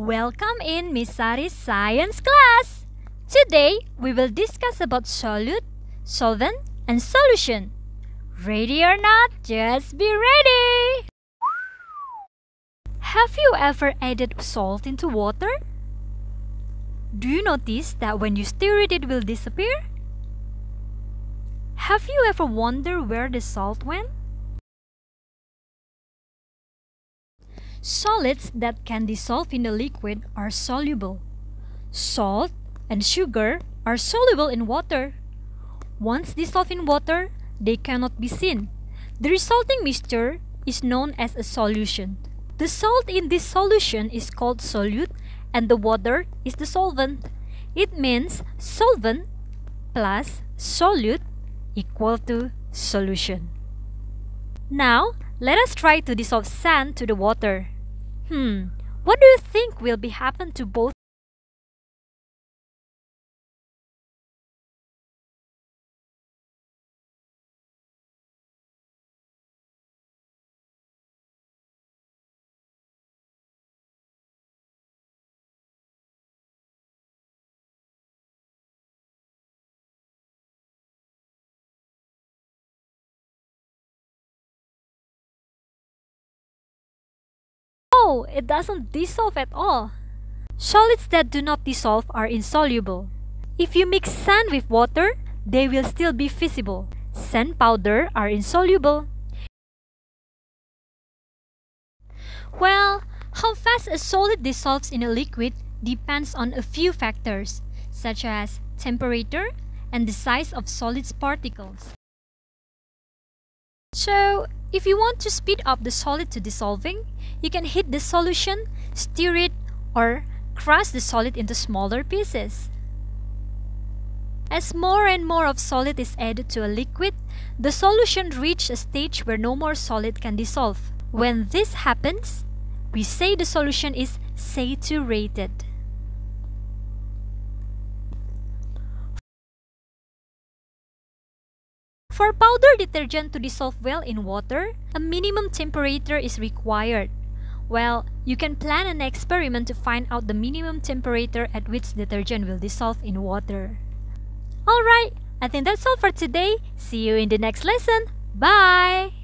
Welcome in Miss Sari's science class. Today we will discuss about solute, solvent, and solution. Ready or not, just be ready. Have you ever added salt into water? Do you notice that when you stir it, it will disappear? Have you ever wondered where the salt went? Solids that can dissolve in a liquid are soluble. Salt and sugar are soluble in water. Once dissolved in water, they cannot be seen. The resulting mixture is known as a solution. The salt in this solution is called solute and the water is the solvent. It means solvent plus solute equal to solution. Now, let us try to dissolve sand to the water. Hmm, what do you think will be happen to both Oh, it doesn't dissolve at all. Solids that do not dissolve are insoluble. If you mix sand with water, they will still be visible. Sand powder are insoluble. Well, how fast a solid dissolves in a liquid depends on a few factors, such as temperature and the size of solid's particles. So, if you want to speed up the solid to dissolving, you can heat the solution, stir it, or crush the solid into smaller pieces. As more and more of solid is added to a liquid, the solution reaches a stage where no more solid can dissolve. When this happens, we say the solution is saturated. For powder detergent to dissolve well in water, a minimum temperature is required. Well, you can plan an experiment to find out the minimum temperature at which detergent will dissolve in water. Alright, I think that's all for today. See you in the next lesson. Bye!